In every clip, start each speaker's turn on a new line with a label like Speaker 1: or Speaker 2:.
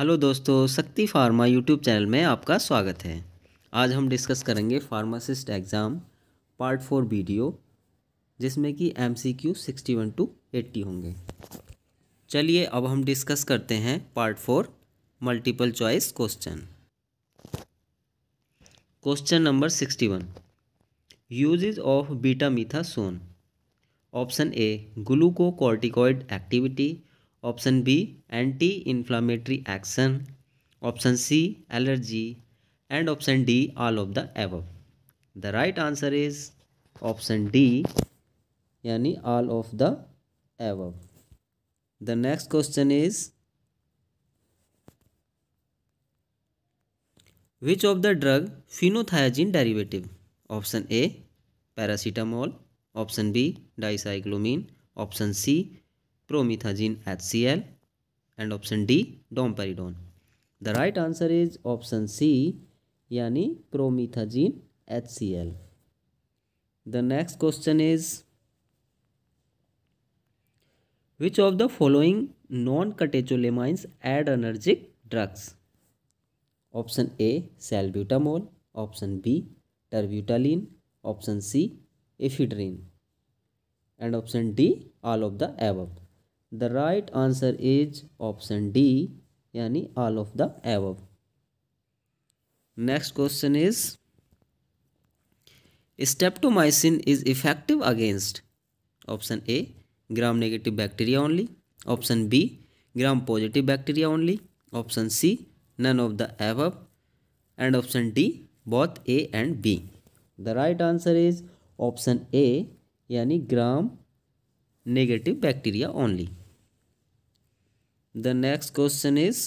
Speaker 1: Hello दोस्तों Shakti pharma YouTube channel में आपका स्वागत है आज हम डिस्कस करेंगे pharmacist exam part four video जिसमें कि M C Q sixty one two eighty होंगे चलिए अब हम डिस्कस करते हैं part four multiple choice question question number sixty one uses of betasone option A glucocorticoid activity Option B, anti-inflammatory action. Option C, allergy. And option D, all of the above. The right answer is option D, yani all of the above. The next question is, which of the drug phenothiazine derivative? Option A, paracetamol. Option B, dicyclomine. Option C, promethazine HCl, and option D domperidone. The right answer is option C, yani promethazine HCl. The next question is, which of the following non-catecholamines adrenergic drugs? Option A, salbutamol. Option B, terbutaline. Option C, ephedrine. And option D, all of the above. The right answer is option D, yani all of the above. Next question is, streptomycin is effective against option A, gram-negative bacteria only, option B, gram-positive bacteria only, option C, none of the above, and option D, both A and B. The right answer is option A, yani gram-negative bacteria only the next question is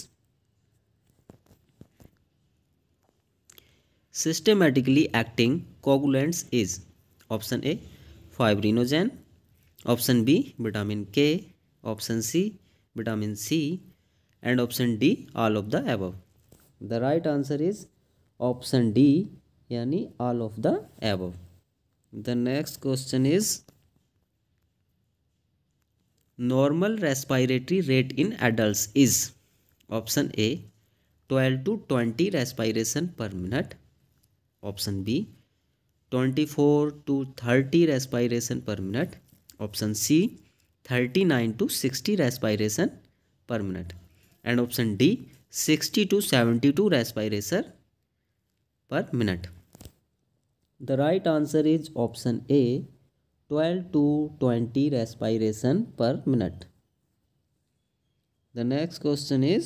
Speaker 1: systematically acting coagulants is option a fibrinogen option b vitamin k option c vitamin c and option d all of the above the right answer is option d yani all of the above the next question is Normal respiratory rate in adults is option A 12 to 20 respiration per minute, option B 24 to 30 respiration per minute, option C 39 to 60 respiration per minute, and option D 60 to 72 respiration per minute. The right answer is option A 12 to 20 respiration per minute. The next question is,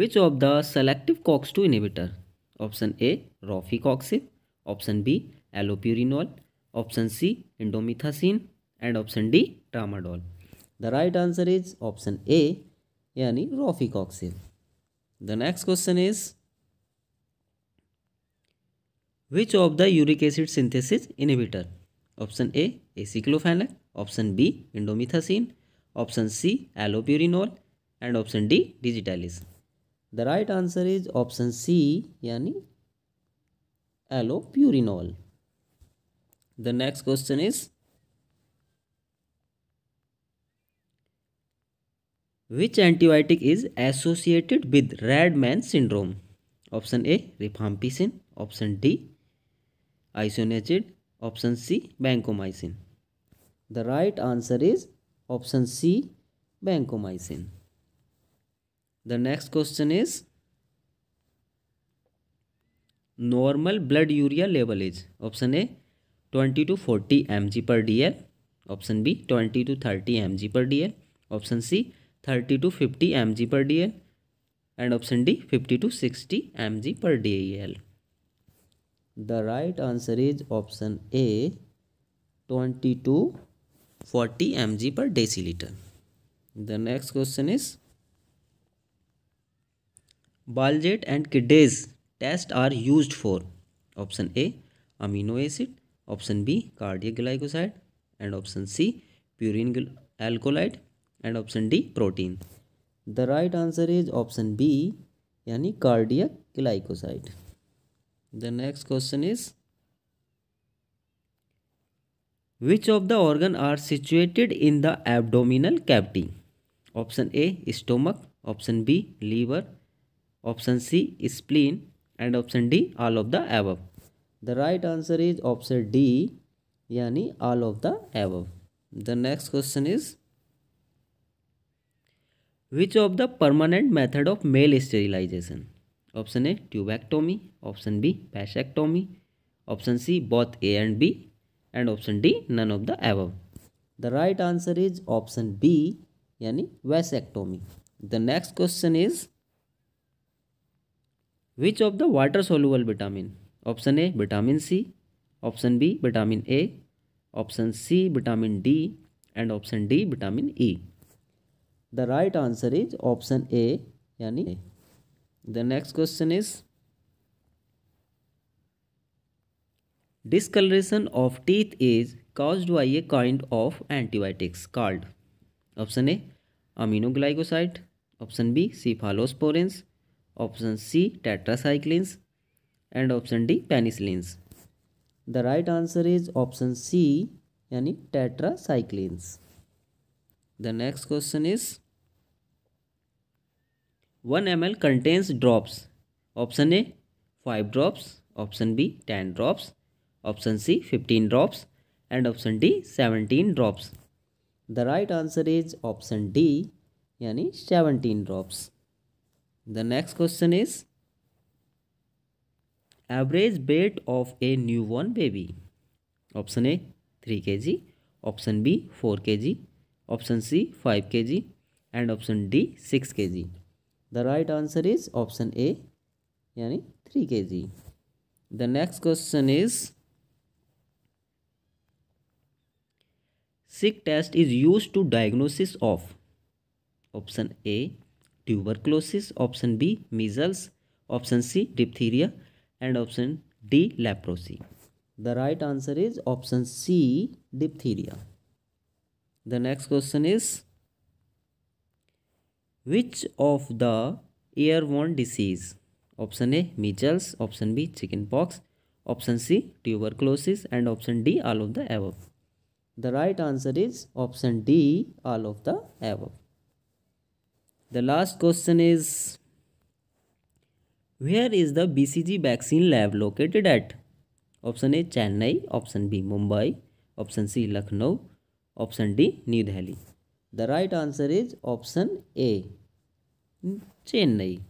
Speaker 1: which of the selective COX-2 inhibitor? Option A, Rofecoxib. Option B, allopurinol. Option C, indomethacin. And option D, tramadol. The right answer is option A, yani Rofecoxib. The next question is, which of the uric acid synthesis inhibitor option A aceclofenac option B indomethacin option C allopurinol and option D digitalis the right answer is option C यानी allopurinol the next question is which antibiotic is associated with red man syndrome option A rifampicin option D isoniazid. Option C, vancomycin. The right answer is option C, vancomycin. The next question is normal blood urea level is option A 20 to 40 mg per dl, option B 20 to 30 mg per dl, option C 30 to 50 mg per dl, and option D 50 to 60 mg per dl. The right answer is option A, 20 to 40 mg per deciliter. The next question is, Baljet and Kiddase tests are used for option A, amino acid, option B, cardiac glycoside, and option C, purine alkaloid, and option D, protein. The right answer is option B, yani cardiac glycoside. the next question is which of the organ are situated in the abdominal cavity option a stomach option b liver option c spleen and option d all of the above the right answer is option d yani all of the above the next question is which of the permanent method of male sterilization Option A, tubectomy. Option B, passectomy. Option C, both A and B. And option D, none of the above. The right answer is option B, yani vasectomy. The next question is, which of the water soluble vitamin? Option A, vitamin C. Option B, vitamin A. Option C, vitamin D. And option D, vitamin E. The right answer is option A, yani A the next question is discoloration of teeth is caused by a kind of antibiotics called option a aminoglycoside option b cephalosporins option c tetracyclines and option d penicillins the right answer is option c यानी tetracyclines. The next question is. 1 ml contains drops. Option A 5 drops, option B 10 drops, option C 15 drops and option D 17 drops. The right answer is option D yani 17 drops. The next question is average weight of a newborn baby. Option A 3 kg, option B 4 kg, option C 5 kg and option D 6 kg. The right answer is option A, yani 3 kg. The next question is Sick test is used to diagnosis of option A tuberculosis, option B measles, option C diphtheria and option D leprosy. The right answer is option C diphtheria. The next question is which of the airborne disease? Option A, measles. Option B, chickenpox. Option C, tuberculosis. And option D, all of the above. The right answer is option D, all of the above. The last question is, where is the BCG vaccine lab located at? Option A, Chennai. Option B, Mumbai. Option C, Lucknow. Option D, New Delhi. The right answer is option A Chennai